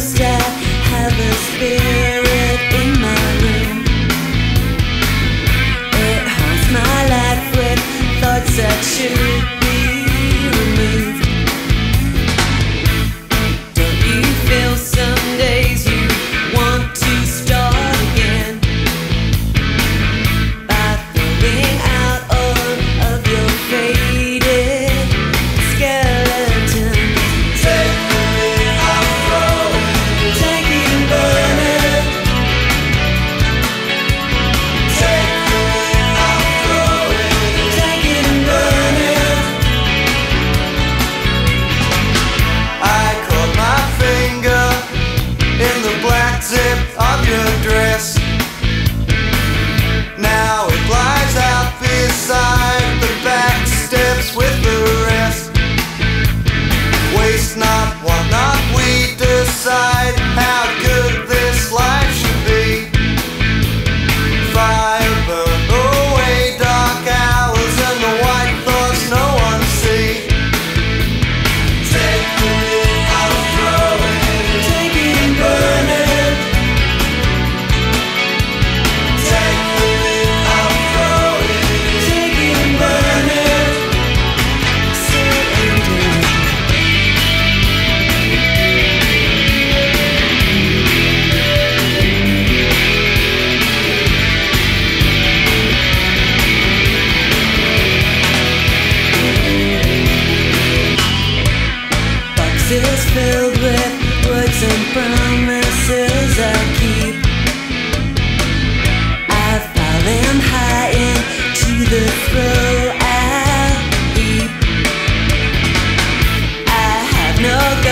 sister, have a spirit. of your dress. no